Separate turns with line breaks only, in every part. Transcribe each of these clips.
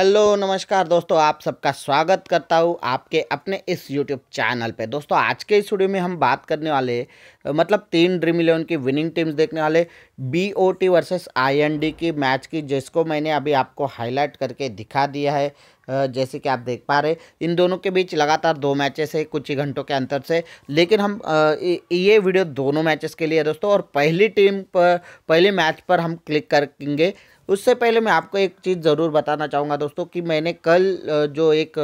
Hello, नमस्कार दोस्तों, आप सबका स्वागत करता हूँ आपके अपने इस यूट्यूब चैनल पे। दोस्तों, आज के इस वीडियो में हम बात करने वाले मतलब तीन ड्रीम इलेवन की विनिंग टीम्स देखने वाले B O T versus I N D की मैच की, जिसको मैंने अभी आपको हाईलाइट करके दिखा दिया है। जैसे कि आप देख पा रहे इन दोनों के बीच लगातार दो मैचेस है कुछ ही घंटों के अंतर से। लेकिन हम ये वीडियो दोनों मैचेस के लिए दोस्तों, और पहली टीम पर, पहले मैच पर हम क्लिक करेंगे। उससे पहले मैं आपको एक चीज़ ज़रूर बताना चाहूँगा दोस्तों कि मैंने कल जो एक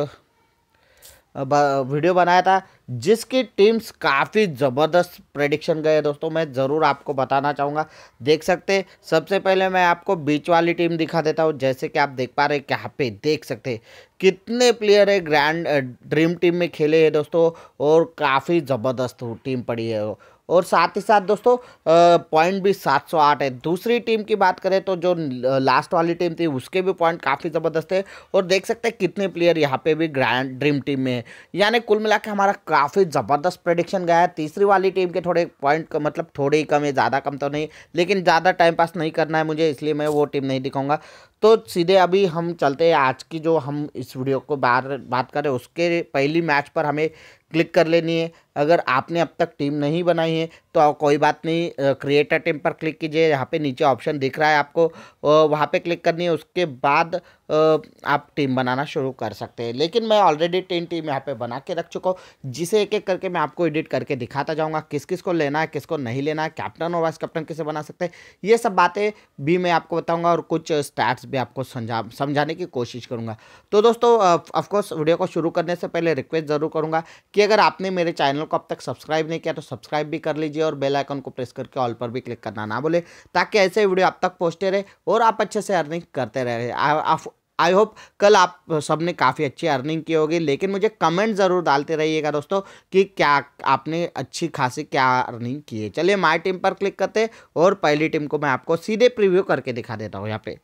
वीडियो बनाया था जिसकी टीम्स काफ़ी ज़बरदस्त प्रेडिक्शन गए दोस्तों, मैं ज़रूर आपको बताना चाहूँगा। देख सकते सबसे पहले मैं आपको बीच वाली टीम दिखा देता हूँ, जैसे कि आप देख पा रहे यहाँ पे देख सकते कितने प्लेयर है ग्रैंड ड्रीम टीम में खेले हैं दोस्तों, और काफ़ी ज़बरदस्त टीम पड़ी है। और साथ ही साथ दोस्तों पॉइंट भी 708 है। दूसरी टीम की बात करें तो जो लास्ट वाली टीम थी, उसके भी पॉइंट काफ़ी ज़बरदस्त है। और देख सकते हैं कितने प्लेयर यहाँ पे भी ग्रैंड ड्रीम टीम में है। यानी कुल मिला के हमारा काफ़ी ज़बरदस्त प्रडिक्शन गया है। तीसरी वाली टीम के थोड़े पॉइंट मतलब थोड़े ही कम है, ज़्यादा कम तो नहीं। लेकिन ज़्यादा टाइम पास नहीं करना है मुझे, इसलिए मैं वो टीम नहीं दिखाऊँगा। तो सीधे अभी हम चलते हैं आज की जो हम इस वीडियो को बार, बात करें उसके पहली मैच पर हमें क्लिक कर लेनी है। अगर आपने अब तक टीम नहीं बनाई है तो कोई बात नहीं क्रिएटर टीम पर क्लिक कीजिए, यहाँ पे नीचे ऑप्शन दिख रहा है आपको वहाँ पे क्लिक करनी है। उसके बाद आप टीम बनाना शुरू कर सकते हैं। लेकिन मैं ऑलरेडी टीम टीम यहाँ पे बना के रख चुका हूँ। जिसे एक एक करके मैं आपको एडिट करके दिखाता जाऊँगा किस किस को लेना है किसको नहीं लेना है कैप्टन और वाइस कैप्टन किसे बना सकते हैं। ये सब बातें भी मैं आपको बताऊँगा और कुछ स्टैट्स भी आपको समझा, समझाने की कोशिश करूँगा। तो दोस्तों ऑफकोर्स वीडियो को शुरू करने से पहले रिक्वेस्ट ज़रूर करूँगा कि अगर आपने मेरे चैनल को अब तक सब्सक्राइब नहीं किया तो सब्सक्राइब भी कर लीजिए और बेल आइकन को प्रेस करके ऑल पर भी क्लिक करना ना बोले ताकि ऐसे वीडियो आप तक पहुँचते रहे और आप अच्छे से अर्निंग करते रहे। आई होप कल आप सबने काफ़ी अच्छी अर्निंग की होगी, लेकिन मुझे कमेंट ज़रूर डालते रहिएगा दोस्तों कि क्या आपने अच्छी खासी क्या अर्निंग की है। चलिए माई टीम पर क्लिक करते और पहली टीम को मैं आपको सीधे प्रीव्यू करके दिखा देता हूँ यहाँ पे।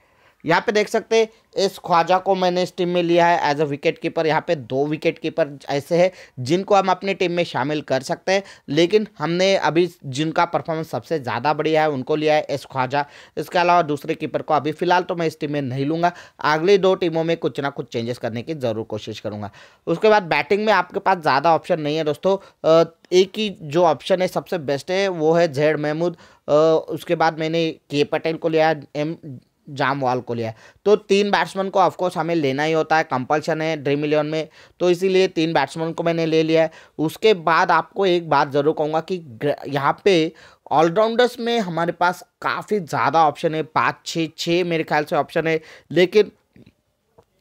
यहाँ पे देख सकते हैं, इस ख्वाजा को मैंने इस टीम में लिया है एज अ विकेट कीपर यहाँ पे दो विकेट कीपर ऐसे हैं, जिनको हम अपनी टीम में शामिल कर सकते हैं। लेकिन हमने अभी जिनका परफॉर्मेंस सबसे ज़्यादा बढ़िया है, उनको लिया है इस ख्वाजा। इसके अलावा दूसरे कीपर को अभी फ़िलहाल तो मैं इस टीम में नहीं लूँगा। अगली दो टीमों में कुछ ना कुछ चेंजेस करने की ज़रूर कोशिश करूँगा। उसके बाद बैटिंग में आपके पास ज़्यादा ऑप्शन नहीं है दोस्तों। एक ही जो ऑप्शन है, सबसे बेस्ट है, वो है जेड महमूद उसके बाद मैंने के पटेल को लिया एम जामवाल को लिया तो तीन बैट्समैन को ऑफकोर्स हमें लेना ही होता है कंपल्शन है ड्रीम इलेवन में। तो इसीलिए तीन बैट्समैन को मैंने ले लिया है। उसके बाद आपको एक बात ज़रूर कहूँगा कि यहाँ पे ऑलराउंडर्स में हमारे पास काफ़ी ज़्यादा ऑप्शन है। पाँच छः छः मेरे ख्याल से ऑप्शन है। लेकिन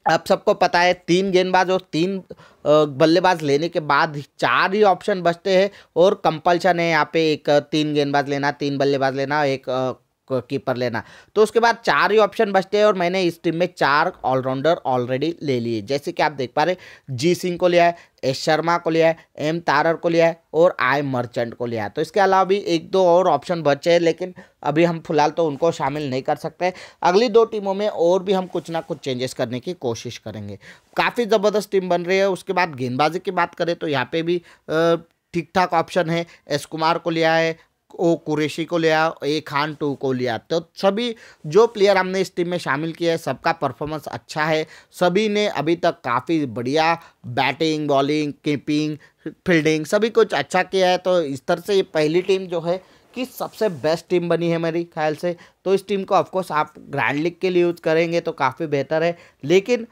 आप सबको पता है, तीन गेंदबाज और तीन बल्लेबाज लेने के बाद चार ही ऑप्शन बचते हैं। और कंपल्शन है यहाँ पे एक, तीन गेंदबाज लेना, तीन बल्लेबाज लेना, एक कीपर लेना। तो उसके बाद चार ही ऑप्शन बचते हैं और मैंने इस टीम में चार ऑलराउंडर ऑलरेडी ले लिए। जैसे कि आप देख पा रहे जी सिंह को लिया है एस शर्मा को लिया है एम तारर को लिया है और आई मर्चेंट को लिया है। तो इसके अलावा भी एक दो और ऑप्शन बचे हैं, लेकिन अभी हम फ़िलहाल तो उनको शामिल नहीं कर सकते। अगली दो टीमों में और भी हम कुछ ना कुछ चेंजेस करने की कोशिश करेंगे। काफ़ी ज़बरदस्त टीम बन रही है। उसके बाद गेंदबाजी की बात करें तो यहाँ पे भी ठीक ठाक ऑप्शन है। एस कुमार को लिया है ओ कुरेशी को लिया, ए खान टू को लिया। तो सभी जो प्लेयर हमने इस टीम में शामिल किया है, सबका परफॉर्मेंस अच्छा है। सभी ने अभी तक काफ़ी बढ़िया बैटिंग बॉलिंग कीपिंग फील्डिंग सभी कुछ अच्छा किया है। तो इस तरह से ये पहली टीम जो है कि सबसे बेस्ट टीम बनी है मेरी ख्याल से। तो इस टीम को ऑफकोर्स आप ग्रैंड लीग के लिए यूज़ करेंगे तो काफ़ी बेहतर है। लेकिन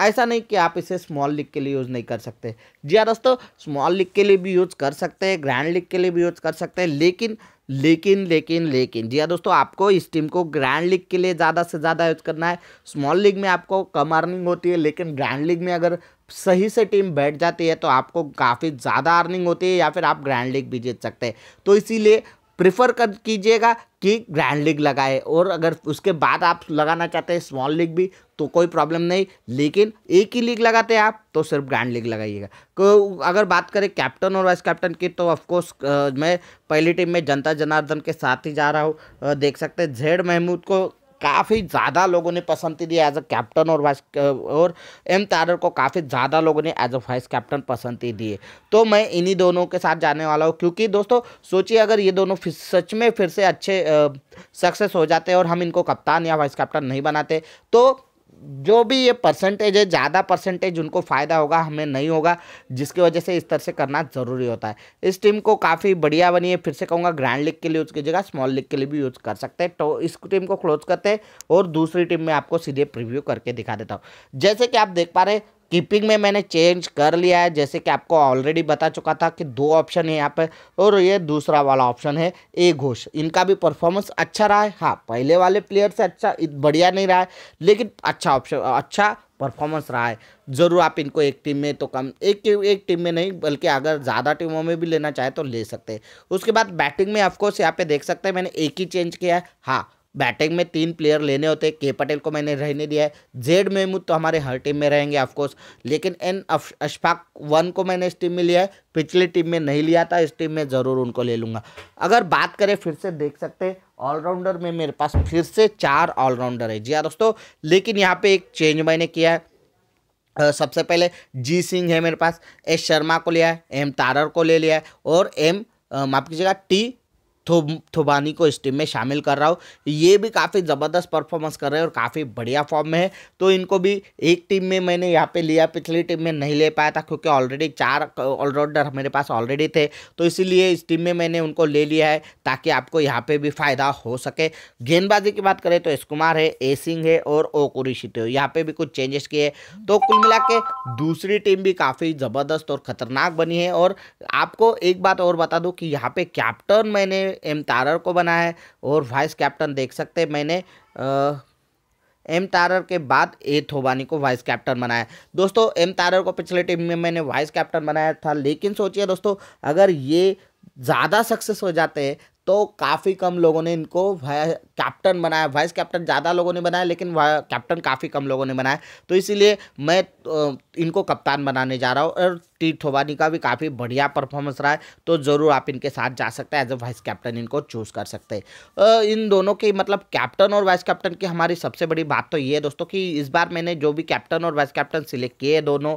ऐसा नहीं कि आप इसे स्मॉल लीग के लिए यूज़ नहीं कर सकते। जी हाँ दोस्तों स्मॉल लीग के लिए भी यूज़ कर सकते हैं ग्रैंड लीग के लिए भी यूज़ कर सकते हैं, लेकिन लेकिन लेकिन लेकिन, जी हाँ दोस्तों, आपको इस टीम को ग्रैंड लीग के लिए ज़्यादा से ज़्यादा यूज़ करना है। स्मॉल लीग में आपको कम अर्निंग होती है, लेकिन ग्रैंड लीग में अगर सही से टीम बैठ जाती है तो आपको काफ़ी ज़्यादा अर्निंग होती है या फिर आप ग्रैंड लीग भी जीत सकते हैं। तो इसीलिए प्रिफर कर कीजिएगा कि ग्रैंड लीग लगाए और अगर उसके बाद आप लगाना चाहते हैं स्मॉल लीग भी तो कोई प्रॉब्लम नहीं। लेकिन एक ही लीग लगाते हैं आप तो सिर्फ़ ग्रैंड लीग लगाइएगा। अगर बात करें कैप्टन और वाइस कैप्टन की तो ऑफकोर्स मैं पहली टीम में जनता जनार्दन के साथ ही जा रहा हूँ। देख सकते हैं जेड महमूद को काफ़ी ज़्यादा लोगों ने पसंद दी एज अ कैप्टन और वाइस और एम तारर को काफ़ी ज़्यादा लोगों ने एज अ वाइस कैप्टन पसंद दी है तो मैं इन्हीं दोनों के साथ जाने वाला हूँ, क्योंकि दोस्तों, सोचिए अगर ये दोनों सच में फिर से अच्छे सक्सेस हो जाते और हम इनको कप्तान या वाइस कैप्टन नहीं बनाते तो जो भी ये परसेंटेज है, ज़्यादा परसेंटेज उनको फ़ायदा होगा, हमें नहीं होगा, जिसकी वजह से इस तरह से करना ज़रूरी होता है। इस टीम को काफ़ी बढ़िया बनी है, फिर से कहूँगा ग्रैंड लीग के लिए यूज़ कीजिएगा स्मॉल लीग के लिए भी यूज़ कर सकते हैं। तो इस टीम को क्लोज करते हैं और दूसरी टीम में आपको सीधे प्रिव्यू करके दिखा देता हूँ। जैसे कि आप देख पा रहे कीपिंग में मैंने चेंज कर लिया है, जैसे कि आपको ऑलरेडी बता चुका था कि दो ऑप्शन है यहाँ पे, और ये दूसरा वाला ऑप्शन है ए घोष। इनका भी परफॉर्मेंस अच्छा रहा है। हाँ पहले वाले प्लेयर से अच्छा बढ़िया नहीं रहा है, लेकिन अच्छा ऑप्शन अच्छा परफॉर्मेंस रहा है। ज़रूर आप इनको एक टीम में तो कम, एक एक टीम में नहीं, बल्कि अगर ज़्यादा टीमों में भी लेना चाहे तो ले सकते हैं। उसके बाद बैटिंग में ऑफकोर्स यहाँ पे देख सकते हैं, मैंने एक ही चेंज किया है। हाँ बैटिंग में तीन प्लेयर लेने होते हैं। के पटेल को मैंने रहने दिया है। जेड महमूद तो हमारे हर टीम में रहेंगे ऑफकोर्स लेकिन एन अशफाक वन को मैंने इस टीम में लिया है। पिछली टीम में नहीं लिया था, इस टीम में ज़रूर उनको ले लूँगा। अगर बात करें, फिर से देख सकते हैं ऑलराउंडर में मेरे पास फिर से चार ऑलराउंडर है। जी हाँ दोस्तों, लेकिन यहाँ पर एक चेंज मैंने किया है। सबसे पहले जी सिंह है मेरे पास, एस शर्मा को लिया है, एम तारर को ले लिया है, और एम माफ़ कीजिएगा, टी थोबानी को इस टीम में शामिल कर रहा हूँ। ये भी काफ़ी ज़बरदस्त परफॉर्मेंस कर रहे हैं और काफ़ी बढ़िया फॉर्म में है। तो इनको भी एक टीम में मैंने यहाँ पे लिया, पिछली टीम में नहीं ले पाया था क्योंकि ऑलरेडी चार ऑलराउंडर मेरे पास ऑलरेडी थे। तो इसीलिए इस टीम में मैंने उनको ले लिया है ताकि आपको यहाँ पर भी फ़ायदा हो सके। गेंदबाजी की बात करें तो एस कुमार है ए सिंह है और ओ कुरिशित यहाँ पर भी कुछ चेंजेस किए तो कुल मिला के दूसरी टीम भी काफ़ी ज़बरदस्त और ख़तरनाक बनी है और आपको एक बात और बता दूँ कि यहाँ पे कैप्टन मैंने एम तारर को बनाया है और वाइस कैप्टन देख सकते हैं मैंने आ, एम तारर के बाद ए थोबानी को वाइस कैप्टन बनाया दोस्तों एम तारर को पिछले टीम में मैंने वाइस कैप्टन बनाया था लेकिन सोचिए दोस्तों अगर ये ज़्यादा सक्सेस हो जाते हैं तो काफ़ी कम लोगों ने इनको कैप्टन बनाया। वाइस कैप्टन ज़्यादा लोगों ने बनाया, लेकिन कैप्टन काफ़ी कम लोगों ने बनाया। तो इसीलिए मैं इनको कप्तान बनाने जा रहा हूँ और टी थोबानी का भी काफ़ी बढ़िया परफॉर्मेंस रहा है। तो ज़रूर आप इनके साथ जा सकते हैं एज अ वाइस कैप्टन इनको चूज़ कर सकते हैं। इन दोनों की मतलब कैप्टन और वाइस कैप्टन की हमारी सबसे बड़ी बात तो ये है दोस्तों कि इस बार मैंने जो भी कैप्टन और वाइस कैप्टन सिलेक्ट किए दोनों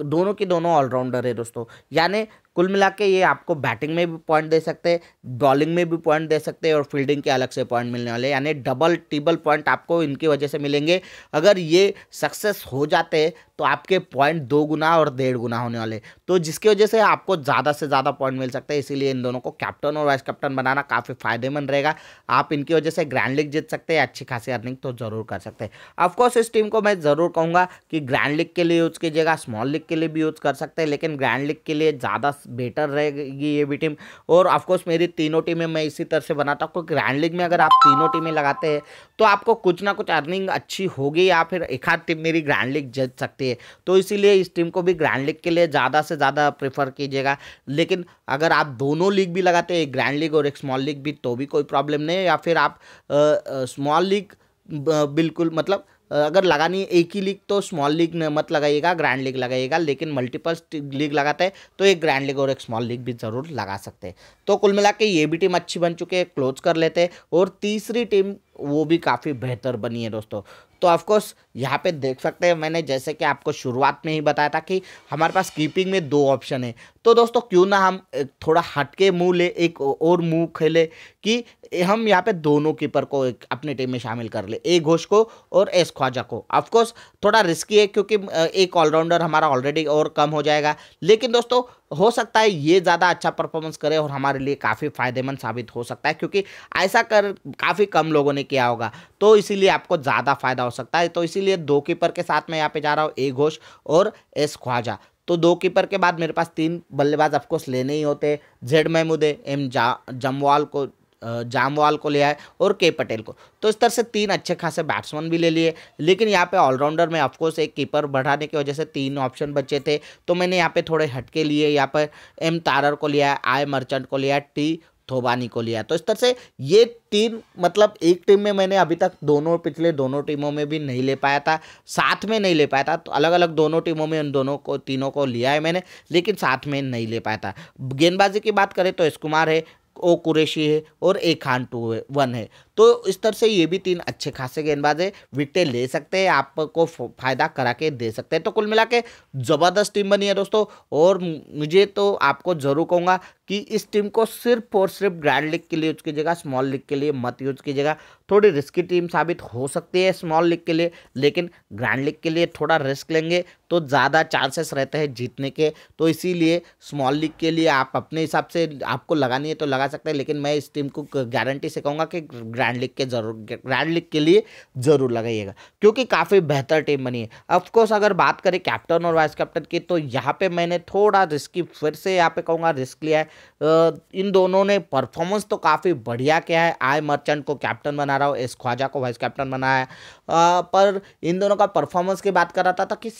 दोनों के दोनों ऑलराउंडर है दोस्तों। यानी कुल मिला के ये आपको बैटिंग में भी पॉइंट दे सकते हैं बॉलिंग में भी पॉइंट दे सकते हैं और फील्डिंग के अलग से पॉइंट मिलने वाले यानी डबल टिबल पॉइंट आपको इनकी वजह से मिलेंगे। अगर ये सक्सेस हो जाते हैं तो आपके पॉइंट दो गुना और डेढ़ गुना होने वाले तो जिसकी वजह से आपको ज़्यादा से ज़्यादा पॉइंट मिल सकते हैं, इसीलिए इन दोनों को कैप्टन और वाइस कैप्टन बनाना काफ़ी फ़ायदेमंद रहेगा। आप इनकी वजह से ग्रैंड लीग जीत सकते हैं, अच्छी खासी अर्निंग तो ज़रूर कर सकते हैं। ऑफकोर्स इस टीम को मैं ज़रूर कहूँगा कि ग्रैंड लीग के लिए यूज़ कीजिएगा स्मॉल लीग के लिए भी यूज़ कर सकते हैं, लेकिन ग्रैंड लीग के लिए ज़्यादा बेटर रहेगी ये भी टीम। और ऑफकोर्स मेरी तीनों टीमें मैं इसी तरह से बनाता हूँ, क्योंकि ग्रैंड लीग में अगर आप तीनों टीमें लगाते हैं तो आपको कुछ ना कुछ अर्निंग अच्छी होगी या फिर एक आध टीम मेरी ग्रैंड लीग जीत सकती है। तो इसीलिए इस टीम को भी ग्रैंड लीग के लिए ज़्यादा से ज़्यादा प्रेफर कीजिएगा। लेकिन अगर आप दोनों लीग भी लगाते हैं, एक ग्रैंड लीग और एक स्मॉल लीग भी तो भी कोई प्रॉब्लम नहीं है। या फिर आप स्मॉल लीग बिल्कुल मतलब अगर लगानी एक ही लीग तो स्मॉल लीग मत लगाइएगा ग्रैंड लीग लगाइएगा, लेकिन मल्टीपल लीग लगाते हैं तो एक ग्रैंड लीग और एक स्मॉल लीग भी ज़रूर लगा सकते हैं। तो कुल मिला के ये भी टीम अच्छी बन चुकी है क्लोज कर लेते हैं, और तीसरी टीम वो भी काफ़ी बेहतर बनी है दोस्तों। तो ऑफकोर्स यहाँ पे देख सकते हैं मैंने जैसे कि आपको शुरुआत में ही बताया था कि हमारे पास कीपिंग में दो ऑप्शन है। तो दोस्तों, क्यों ना हम थोड़ा हटके मुँह ले, एक और मुँह खेले कि हम यहाँ पे दोनों कीपर को एक अपनी टीम में शामिल कर ले, ए घोष को और एस ख्वाजा को। ऑफकोर्स थोड़ा रिस्की है क्योंकि एक ऑलराउंडर हमारा ऑलरेडी और कम हो जाएगा। लेकिन दोस्तों हो सकता है ये ज़्यादा अच्छा परफॉर्मेंस करे और हमारे लिए काफ़ी फ़ायदेमंद साबित हो सकता है, क्योंकि ऐसा कर काफ़ी कम लोगों ने किया होगा तो इसीलिए आपको ज़्यादा फ़ायदा हो सकता है। तो इसीलिए दो कीपर के साथ मैं यहाँ पे जा रहा हूँ, ए घोष और एस ख्वाजा। तो दो कीपर के बाद मेरे पास तीन बल्लेबाज ऑफकोर्स लेने ही होते जेड महमूद एम जा जमवाल को जामवाल को लिया है और के पटेल को। तो इस तरह से तीन अच्छे खासे बैट्समैन भी ले लिए। लेकिन यहाँ पे ऑलराउंडर में ऑफकोर्स एक कीपर बढ़ाने की वजह से तीन ऑप्शन बचे थे। तो मैंने यहाँ पे थोड़े हटके लिए। यहाँ पर एम तारर को लिया है आई मर्चेंट को लिया टी थोबानी को लिया। तो इस तरह से ये तीन मतलब एक टीम में मैंने अभी तक दोनों, पिछले दोनों टीमों में भी नहीं ले पाया था। साथ में नहीं ले पाया था। तो अलग अलग दोनों टीमों में उन दोनों को, तीनों को लिया है मैंने। लेकिन साथ में नहीं ले पाया था। गेंदबाजी की बात करें तो इस कुमार है। ओ कुरेशी है और ए खान टू है वन है। तो इस तरह से ये भी तीन अच्छे खासे गेंदबाज है। विकटें ले सकते हैं, आपको फ़ायदा करा के दे सकते हैं। तो कुल मिला के ज़बरदस्त टीम बनी है दोस्तों, और मुझे तो आपको ज़रूर कहूँगा कि इस टीम को सिर्फ़ और सिर्फ़ ग्रैंड लीग के लिए यूज़ कीजिएगा, स्मॉल लीग के लिए मत यूज़ कीजिएगा। थोड़ी रिस्की टीम साबित हो सकती है स्मॉल लीग के लिए, लेकिन ग्रैंड लीग के लिए थोड़ा रिस्क लेंगे तो ज़्यादा चांसेस रहते हैं जीतने के। तो इसीलिए स्मॉल लीग के लिए आप अपने हिसाब से, आपको लगानी है तो लगा सकते हैं, लेकिन मैं इस टीम को गारंटी से कहूँगा कि ग्रैंड लीग के ज़रूर ग्रैंड लीग के लिए ज़रूर लगाइएगा क्योंकि काफ़ी बेहतर टीम बनी है। ऑफकोर्स अगर बात करें कैप्टन और वाइस कैप्टन की तो यहाँ पर मैंने थोड़ा रिस्की फिर से यहाँ पे कहूँगा रिस्क लिया है। इन दोनों ने परफॉर्मेंस तो काफ़ी बढ़िया किया है। आई मर्चेंट को कैप्टन बना रहा हूँ एस ख्वाजा को वाइस कैप्टन बनाया पर इन दोनों का परफॉर्मेंस की बात कर रहा था, था कि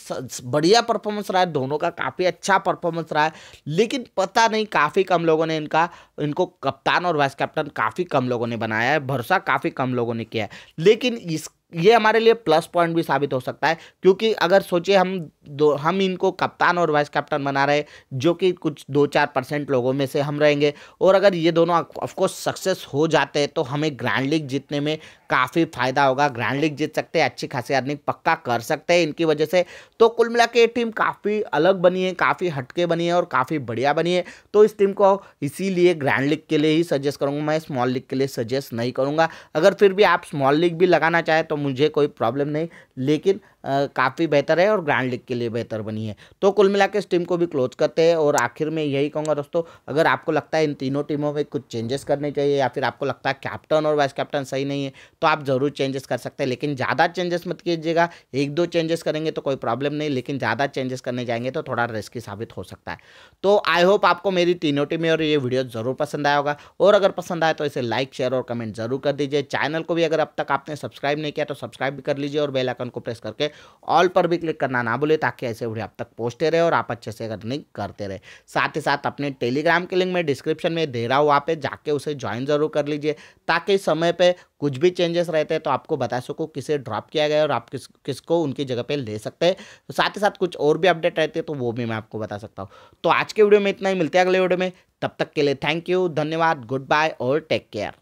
बढ़िया परफॉर्मेंस रहा है दोनों का काफ़ी अच्छा परफॉर्मेंस रहा है। लेकिन पता नहीं काफ़ी कम लोगों ने इनका इनको कप्तान और वाइस कैप्टन काफ़ी कम लोगों ने बनाया है भरोसा काफ़ी कम लोगों ने किया है। लेकिन इस ये हमारे लिए प्लस पॉइंट भी साबित हो सकता है, क्योंकि अगर सोचिए हम दो, हम इनको कप्तान और वाइस कैप्टन बना रहे जो कि कुछ दो चार परसेंट लोगों में से हम रहेंगे, और अगर ये दोनों ऑफकोर्स सक्सेस हो जाते हैं तो हमें ग्रैंड लीग जीतने में काफ़ी फ़ायदा होगा। ग्रैंड लीग जीत सकते हैं, अच्छी खासी अर्निंग पक्का कर सकते हैं इनकी वजह से। तो कुल मिला के टीम काफ़ी अलग बनी है, काफ़ी हटके बनी है और काफ़ी बढ़िया बनी है। तो इस टीम को इसीलिए ग्रैंड लीग के लिए ही सजेस्ट करूँगा, मैं स्मॉल लीग के लिए सजेस्ट नहीं करूँगा। अगर फिर भी आप स्मॉल लीग भी लगाना चाहें तो मुझे कोई प्रॉब्लम नहीं लेकिन काफ़ी बेहतर है और ग्रैंड लीग के लिए बेहतर बनी है। तो कुल मिला इस टीम को भी क्लोज करते हैं और आखिर में यही कहूँगा दोस्तों, अगर आपको लगता है इन तीनों टीमों में कुछ चेंजेस करने चाहिए या फिर आपको लगता है कैप्टन और वाइस कैप्टन सही नहीं है तो आप ज़रूर चेंजेस कर सकते हैं। लेकिन ज़्यादा चेंजेस मत कीजिएगा, एक दो चेंजेस करेंगे तो कोई प्रॉब्लम नहीं, लेकिन ज़्यादा चेंजेस करने जाएँगे तो थोड़ा रिस्की साबित हो सकता है। तो आई होप आपको मेरी तीनों टीमें और ये वीडियो ज़रूर पसंद आया होगा और अगर पसंद आए तो इसे लाइक, शेयर और कमेंट ज़रूर कर दीजिए। चैनल को भी अगर अब तक आपने सब्सक्राइब नहीं किया तो सब्सक्राइब भी कर लीजिए और बेलाइकन को प्रेस करके ऑल पर भी क्लिक करना ना भूले ताकि ऐसे वीडियो आप तक पहुँचते रहे और आप अच्छे से अर्निंग करते रहे। साथ ही साथ अपने टेलीग्राम के लिंक में डिस्क्रिप्शन में दे रहा हूँ, वहाँ पे जाके उसे ज्वाइन ज़रूर कर लीजिए ताकि समय पे कुछ भी चेंजेस रहते हैं तो आपको बता सको किसे ड्रॉप किया गया और आप किस, किसको उनकी जगह पे ले सकते हैं। तो साथ ही साथ कुछ और भी अपडेट रहते हैं तो वो भी मैं आपको बता सकता हूँ। तो आज के वीडियो में इतना ही, मिलते हैं अगले वीडियो में। तब तक के लिए थैंक यू धन्यवाद गुड बाय और टेक केयर